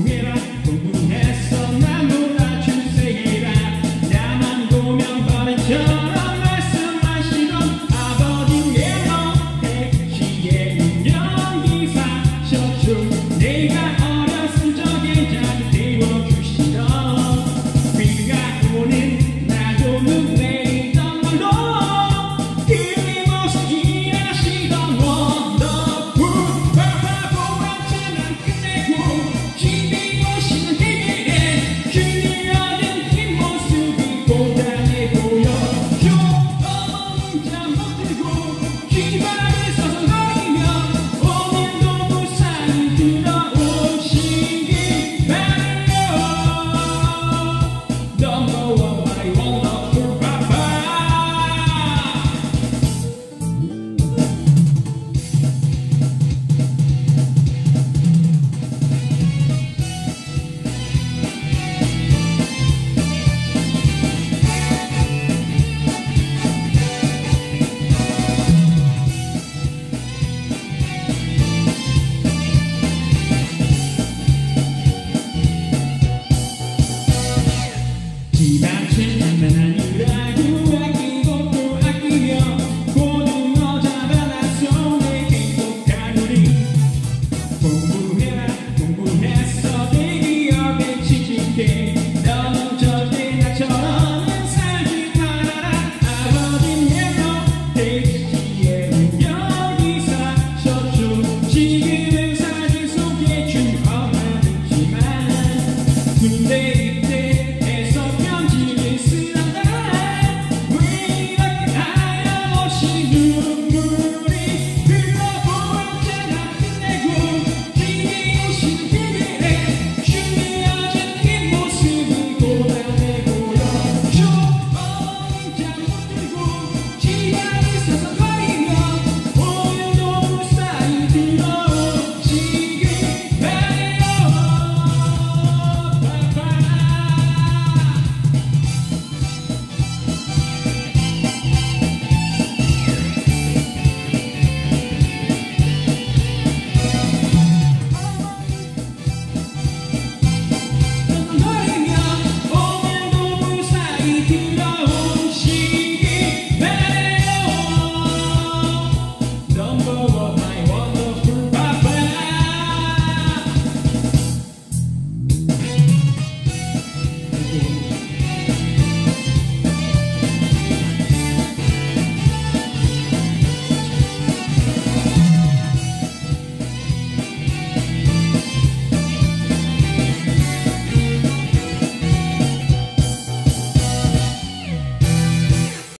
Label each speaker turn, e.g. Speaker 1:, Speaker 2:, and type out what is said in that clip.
Speaker 1: Mira.